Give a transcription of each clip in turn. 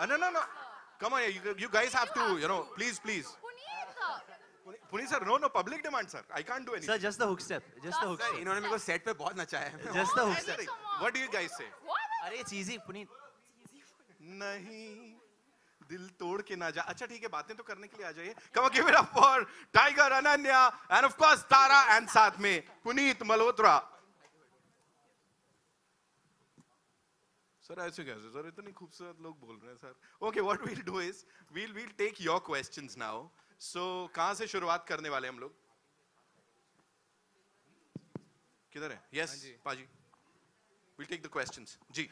Uh, no, no, no. Come on, you, you guys have to, you know, please, please. Puneet! Puneet sir, no, no, public demand, sir. I can't do anything. Sir, just the hook step. Just the hook sir step. इन्होंने मेरे को set पे बहुत नचाया है Just the hook Sorry. step. What do you guys say? What? अरे it's easy, Puneet. नहीं दिल तोड़ के ना जा अच्छा ठीक है बातें तो करने के लिए आ जाइए come give it up for Tiger Ananya and of course Tara and साथ में पुनीत मल्होत्रा सर ऐसे कैसे सर इतनी खूबसूरत लोग बोल रहे हैं sir okay what we'll do is we'll we'll take your questions now so कहाँ से शुरुआत करने वाले हम लोग? किधर है? यस पाजी। We'll take the questions ji.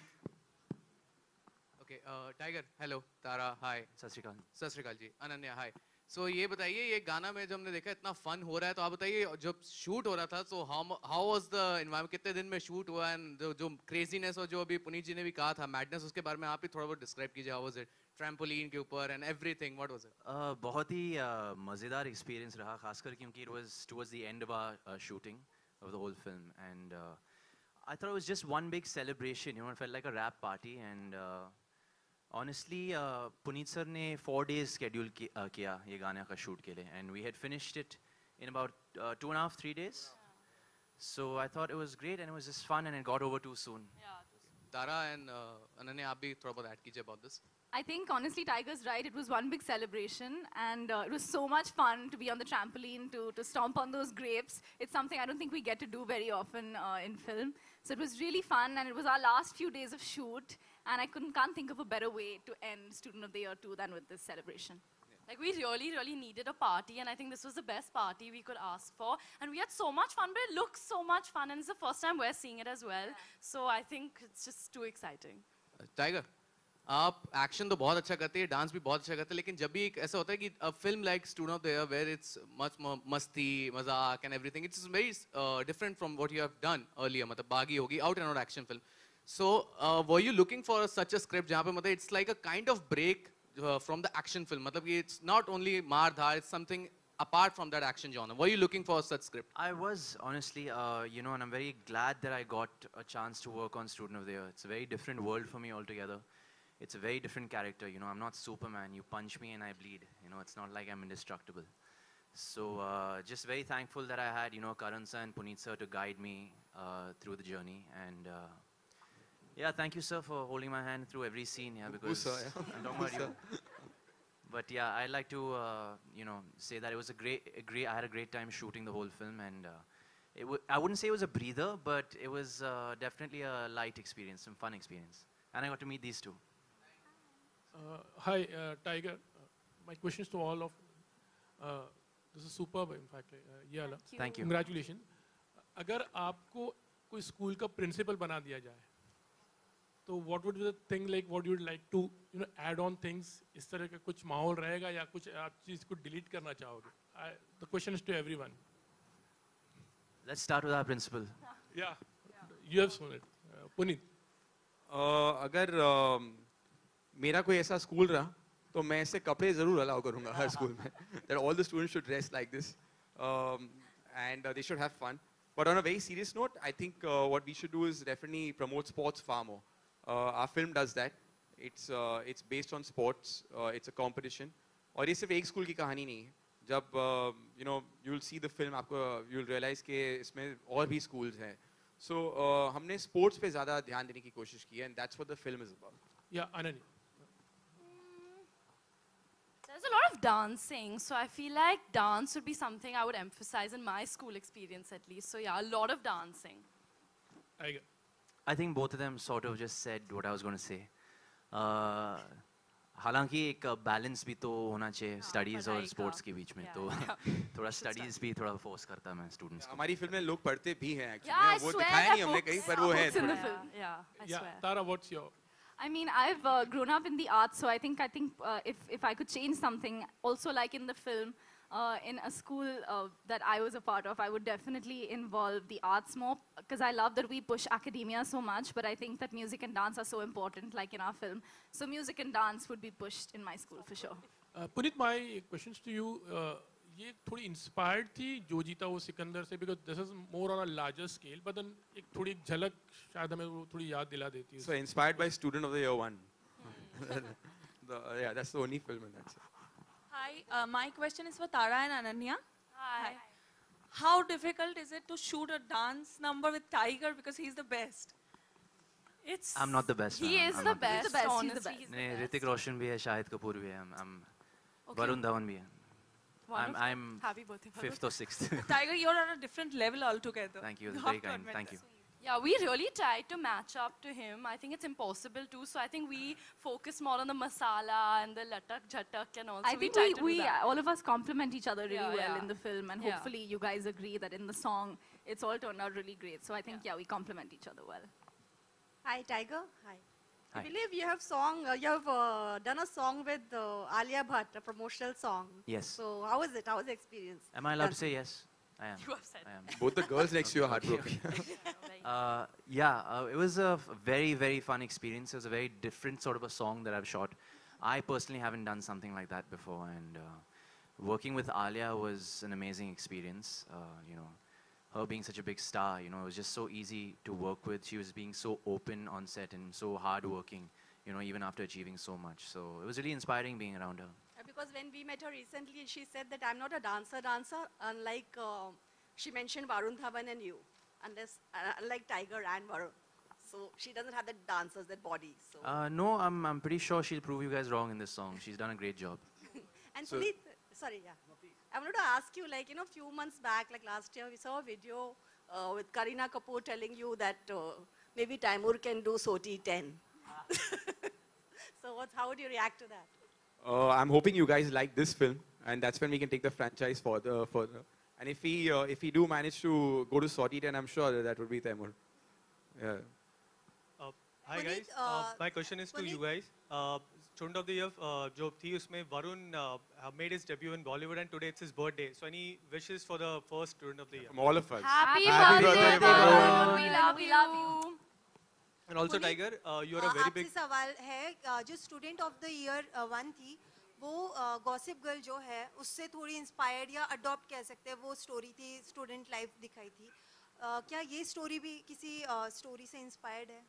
Okay Tiger hello Tara hi सत श्री सत श्रीकाल जी। अनन्या हाय सो ये बताइए ये गाना में जो हमने देखा इतना फन हो रहा है तो आप बताइए जब शूट हो रहा था तो how how was the environment कितने दिन में शूट हुआ एंड जो, जो क्रेजीनेस और जो अभी पुनीत जी ने भी कहा था मैडनेस उसके बारे में आप ही थोड़ा बहुत डिस्क्राइब कीजिए हाउ वाज इट ट्रैम्पोलिन के ऊपर and everything what was it बहुत ही uh, मज़ेदार एक्सपीरियंस रहा खासकर क्योंकि the end of our uh, shooting of the whole film and uh, I thought it was just one big celebration you know it felt like a rap party and uh, Honestly, uh, Punit sir ne four days schedule ki uh, kiya ye gaana ka shoot ke liye, and we had finished it in about uh, two and a half, three days. Yeah. So I thought it was great, and it was just fun, and it got over too soon. Yeah, too soon. And uh, Ananya, aap bhi thoda add kijiye about this. I think honestly, Tiger's right. It was one big celebration, and uh, it was so much fun to be on the trampoline, to to stomp on those grapes. It's something I don't think we get to do very often uh, in film. So it was really fun, and it was our last few days of shoot, and I couldn't, can't think of a better way to end Student of the Year 2 than with this celebration. Like we really, really needed a party and I think this was the best party we could ask for. And we had so much fun, but it looks so much fun and it's the first time we're seeing it as well. So I think it's just too exciting. Uh, Tiger, aap action toh bahut acha karte dance bhi bahut acha karte hai, lekin jab bhi ek aisa hota hai ki a film like Student of the Year where it's much more musti, mazak and everything, it's very uh, different from what you have done earlier, matlab Baaghi hogi, out and out action film. So uh, were you looking for such a script Where it's like a kind of break uh, from the action film मतलब it's not only मार धार it's something apart from that action genre. Were you looking for such script? I was honestly, uh, you know, and I'm very glad that I got a chance to work on Student of the Year. It's a very different world for me altogether. It's a very different character. You know, I'm not Superman. You punch me and I bleed. You know, it's not like I'm indestructible. So uh, just very thankful that I had, you know, Karan sir and Punit sir to guide me uh, through the journey and. Uh, yeah, thank you, sir, for holding my hand through every scene. Yeah, because sir, yeah? I'm talking about you. But yeah, I'd like to, uh, you know, say that it was a great, a great. I had a great time shooting the whole film, and uh, it w- I wouldn't say it was a breather, but it was uh, definitely a light experience, some fun experience, and I got to meet these two. Uh, hi, uh, Tiger. Uh, my questions to all of uh, this is superb. In fact, uh, ये वाला. Thank you. Thank you. Congratulations. अगर आपको कोई school का principal बना दिया जाए तो what would be the thing like what you like to you know add on things इस तरह का कुछ माहौल रहेगा या कुछ आप चीज़ को डिलीट करना चाहोगे the question is to everyone Let's start with our principal. Yeah, you have seen it. Uh, Puneet. Uh, अगर uh, मेरा कोई ऐसा स्कूल रहा तो मैं ऐसे कपड़े ज़रूर अलाउ करूँगा हर स्कूल में that all the students should dress like this um, and uh, they should have fun. But on a very serious note, I think uh, what we should do is definitely promote sports far more. Uh, our film does that. It's uh, it's based on sports. Uh, it's a competition. And this is school ki kahani nahi. Jab, uh, you know, you'll see the film, aapko, you'll realize that there are other schools. So, we uh, sports pe zyada dhyan dene and that's what the film is about. Yeah, Ananya. Hmm, there's a lot of dancing, so I feel like dance would be something I would emphasize in my school experience at least. So yeah, a lot of dancing. There you go. I think both of them sort of just said what I was going to say. Uh, हालाँकि एक balance भी तो होना चाहिए studies और sports के बीच में तो थोड़ा स्टडीज़ भी थोड़ा फोर्स करता मैं स्टूडेंट्स हमारी फ़िल्म में लोग पढ़ते भी हैं एक्चुअली वो दिखाया नहीं हमने कहीं पर वो है या Tara what's your I mean, I've uh, grown up in the arts, so I think I think uh, if if I could change something, also like in the film, uh, Uh, in a school uh, that I was a part of, I would definitely involve the arts more because I love that we push academia so much, but I think that music and dance are so important, like in our film. So music and dance would be pushed in my school for sure. Uh, Punit, my questions to you. Uh, ये थोड़ी inspired थी जो जीता वो सिकंदर से because this is more on a larger scale but एक थोड़ी झलक शायद हमें वो थोड़ी याद दिला देती है so inspired by Student of the Year one yeah that's the only film in that set. Hi, uh, my question is for Tara and Ananya. Hi. How difficult is it to shoot a dance number with Tiger because he's the best? It's. I'm not the best. He man. is I'm the not best. He's the best, he's the honestly, best. he's the नहीं best. Hrithik Roshan भी है शाहिद कपूर भी है I'm, I'm Okay. Varun Dhawan भी है One I'm of- I'm Happy birthday, Varun. fifth or sixth Tiger, you're on a different level altogether. thank you You that's have very to kind admit thank that. you Yeah, we really tried to match up to him. I think it's impossible too. So I think we focus more on the masala and the latak jhatak and all. I So think we, we, to we do that. all of us complement each other really Yeah, well yeah. in the film, and Yeah. hopefully you guys agree that in the song it's all turned out really great. So I think Yeah. yeah, we complement each other well. Hi, Tiger. Hi. Hi. I believe you have song. Uh, you have uh, done a song with uh, Alia Bhatt, a promotional song. Yes. So how was it? How was the experience? am I allowed to say yes I am You have said. I am Both the girls next to you are Okay, heartbroken. Uh, yeah, uh, it was a very, very fun experience. It was a very different sort of a song that I've shot. I personally haven't done something like that before, and uh, working with Alia was an amazing experience. Uh, you know, her being such a big star, you know, it was just so easy to work with. She was being so open on set and so hardworking, you know, even after achieving so much. So it was really inspiring being around her. Because when we met her recently, she said that I'm not a dancer, dancer. Unlike uh, she mentioned Varun Dhawan and you, unless uh, unlike Tiger and Varun. So she doesn't have that dancers, that body. So Uh, no, I'm, I'm pretty sure she'll prove you guys wrong in this song. She's done a great job. And So- Punit, sorry, yeah. I wanted to ask you, like, you know, a few months back, like last year, we saw a video uh, with Kareena Kapoor telling you that uh, maybe Taimur can do SOTY 10. so what's, how would you react to that? Uh, I'm hoping you guys like this film, and that's when we can take the franchise further. further. And if we, uh, if we do manage to go to SOTY, then I'm sure that, that would be Taimur. Yeah. Uh, hi Punit, guys, uh, uh, my question is Punit? to you guys. Uh, of the Year जो थी उसमें Varun made his debut in Bollywood and today it's his birthday. So any wishes for the first turn of the Year? From all of us. Happy, Happy birthday, birthday Varun. We love, we love you. And also Puneet, Tiger, uh, you are uh, a very big. सवाल है अ, जो Student of the Year one थी वो gossip girl जो है उससे थोड़ी इंस्पायर्ड या अडॉप्ट कह सकते हैं वो स्टोरी थी स्टूडेंट लाइफ दिखाई थी अ, क्या ये स्टोरी भी किसी स्टोरी से इंस्पायर्ड है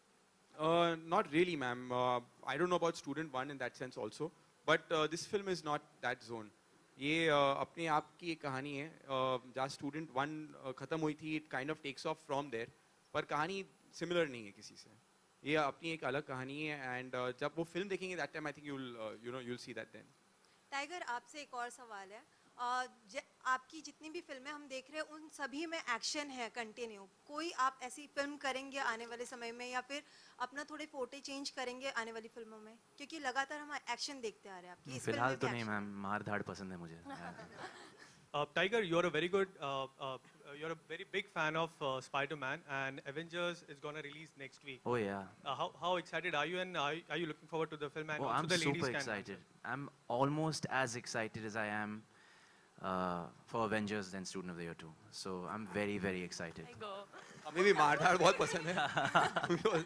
Uh, not really, ma'am. Uh, I don't know about Student One in that sense also, but uh, this film is not that zone. ये uh, अपने आप की एक कहानी है uh, जहाँ स्टूडेंट वन ख़त्म हुई थी it kind of takes off from there पर कहानी सिमिलर नहीं है किसी से ये अपनी एक अलग कहानी है एंड uh, जब वो फ़िल्म देखेंगे that time I think you'll you know you'll see that then Tiger आपसे एक और सवाल है। अ, ज- आपकी जितनी भी फ़िल्में हम देख रहे हैं उन सभी में एक्शन है कंटिन्यू कोई आप ऐसी फ़िल्म करेंगे आने वाले समय में या फिर अपना थोड़े फोटे चेंज करेंगे आने वाली फ़िल्मों में? क्योंकि लगातार हम एक्शन देखते आ रहे हैं आपकी। इस फ़िल्म फ़िलहाल में तो नहीं मैम मार धाड़ पसंद है मुझे। Uh, Tiger, you are a very good, uh, uh, you're a very big fan of uh, Spider-Man and Avengers is gonna release next week. oh yeah Uh, how, how excited are you and are, are you looking forward to the film and oh, also I'm the ladies super can excited I'm almost as excited as I am uh, for Avengers than Student of the Year 2 so I'm very very excited हमें भी मार धाड़ बहुत पसंद है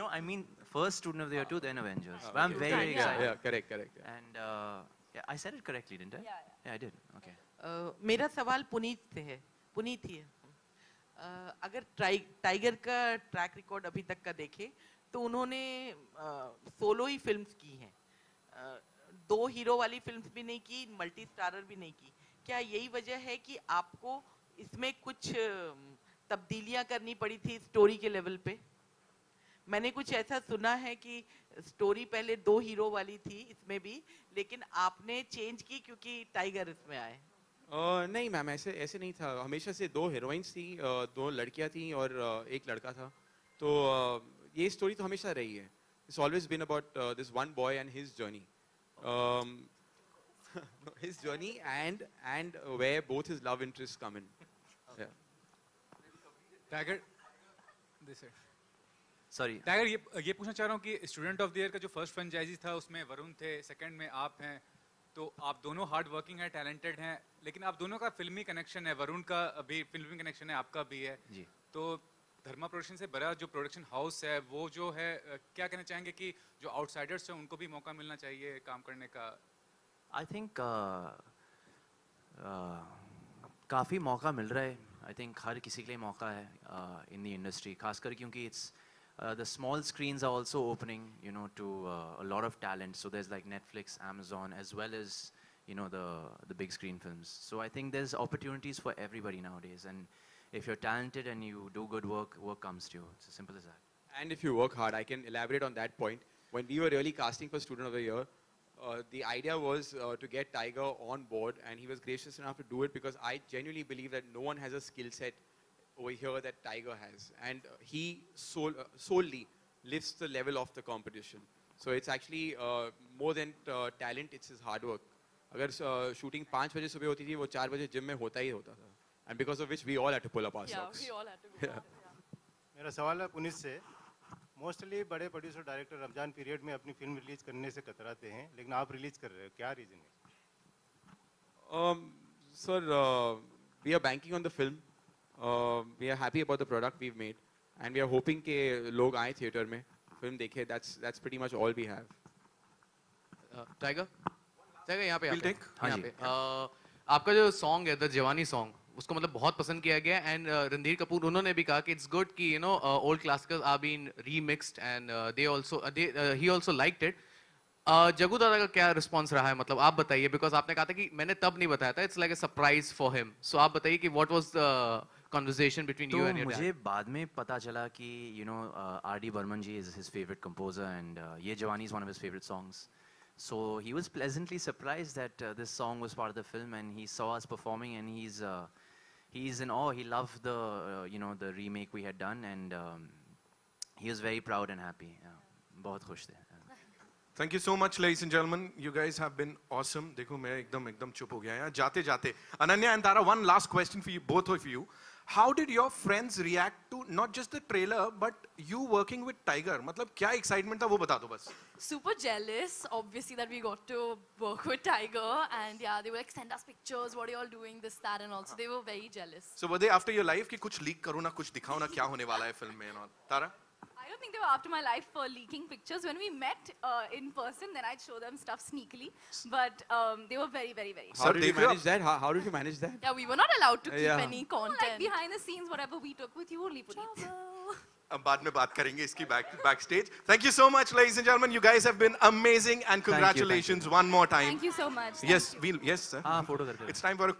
no I mean first Student of the Year 2 then Avengers Ah, but I'm okay. very very Yeah. excited yeah correct correct yeah. and uh, yeah, I said it correctly didn't I Yeah, yeah I did okay मेरा सवाल पुनीत से है। पुनीत ही है। अ, अगर tiger का track record अभी तक का देखें तो उन्होंने सोलो ही फिल्म्स की हैं। दो हीरो वाली फिल्म्स भी नहीं की मल्टी स्टारर भी नहीं की। क्या यही वजह है कि आपको इसमें कुछ तब्दीलियाँ करनी पड़ी थी स्टोरी के लेवल पे? मैंने कुछ ऐसा सुना है कि स्टोरी पहले दो हीरो वाली थी इसमें भी लेकिन आपने चेंज की क्योंकि टाइगर इसमें आए। Uh, नहीं मैम ऐसे ऐसे नहीं था। हमेशा से दो हीरोइंस थी uh, दो लड़कियाँ थी और uh, एक लड़का था। तो ये स्टोरी तो हमेशा रही है। It's always been about this one boy and his journey his journey and and where both his love interests come in. Yeah. Tiger this है sorry. टाइगर ये ये पूछना चाह रहा हूँ कि स्टूडेंट ऑफ़ द ईयर का जो फ़र्स्ट फ्रेंचाइजी था उसमें वरुण थे सेकंड में आप हैं तो आप दोनों हार्ड वर्किंग हैं टैलेंटेड हैं लेकिन आप दोनों का फिल्मी कनेक्शन है वरुण का भी फिल्मी कनेक्शन है आपका भी है। जी। तो धर्मा प्रोडक्शन से बड़ा जो प्रोडक्शन हाउस है वो जो है क्या कहना चाहेंगे कि जो आउटसाइडर्स हैं उनको भी मौका मिलना चाहिए काम करने का? आई थिंक काफ़ी मौका मिल रहा है। आई थिंक हर किसी के लिए मौका है इन द इंडस्ट्री खासकर क्योंकि it's uh, the small screens are also opening, you know, to uh, a lot of talent. So there's like Netflix, Amazon, as well as you know the the big screen films. So I think there's opportunities for everybody nowadays. And if you're talented and you do good work, work comes to you. It's as simple as that. And if you work hard, I can elaborate on that point. When we were really casting for Student of the Year, uh, the idea was uh, to get Tiger on board, and he was gracious enough to do it because I genuinely believe that no one has a skill set over here that Tiger has, and uh, he sol- uh, solely lifts the level of the competition. So it's actually uh, more than uh, talent; it's his hard work. अगर shooting पाँच बजे सुबह होती थी वो चार बजे gym में होता ही होता था and because of which we all had to pull up our Yeah, socks we all had to go. Yeah. मेरा सवाल है पुनीत से मोस्टली बड़े प्रोड्यूसर डायरेक्टर रमज़ान पीरियड में अपनी फ़िल्म रिलीज़ करने से कतराते हैं लेकिन आप रिलीज़ कर रहे हो क्या रीजन है Um, sir, uh, we are banking on Uh, we are happy about the product we've made, and we are hoping कि लोग आए theater में film देखें. That's that's pretty much all we have. Tiger Tiger यहाँ पे We'll यहाँ पे, take. हाँ यहाँ। पे अ, आपका जो सॉन्ग है द जवानी सॉन्ग उसको मतलब बहुत पसंद किया गया एंड रणधीर कपूर उन्होंने भी कहा कि इट्स गुड कि you know old classical are been remixed and they also he also liked it Jaggu Dada का क्या रिस्पांस रहा है मतलब आप बताइए बिकॉज़ आपने कहा था कि मैंने तब नहीं बताया था it's like a surprise for him so आप बताइए कि what was the conversation between तो यू एंड योर मुझे बाद में पता चला कि you no R D Burman ji is his favourite composer and ये जवानी is one of his favourite songs so he was pleasantly surprised that uh, this song was part of the film and he saw us performing and he's uh, he's in awe he loved the uh, you know the remake we had done and um, he was very proud and happy yeah. बहुत खुश थे Thank you so much, ladies and gentlemen. You guys have been awesome. देखो मैं एकदम एकदम चुप हो गया यहाँ जाते जाते Ananya and Tara, one last question for you, both of you. how did your friends react to not just the trailer but you working with Tiger मतलब क्या एक्साइटमेंट था वो बता दो बस। Super jealous obviously that we got to work with Tiger and yeah they were like send us pictures what you all doing this that and also they were very jealous so were they after your life कि कुछ leak करो ना कुछ दिखाओ ना क्या होने वाला है फ़िल्म में and all Tara? I think they were after my life for leaking pictures. When we met uh, in person, then I'd show them stuff sneakily. But um, they were very, very, very. How did you manage that? How, how did you manage that? Yeah, we were not allowed to keep yeah. any content. Like behind the scenes, whatever we took with you only, Punit. अब बाद में बात करेंगे इसकी backstage thank you so much ladies and gentlemen you guys have thank you. one more time. Thank you so much. Yes, we we'll, yes sir हां photo करते हैं it's time for a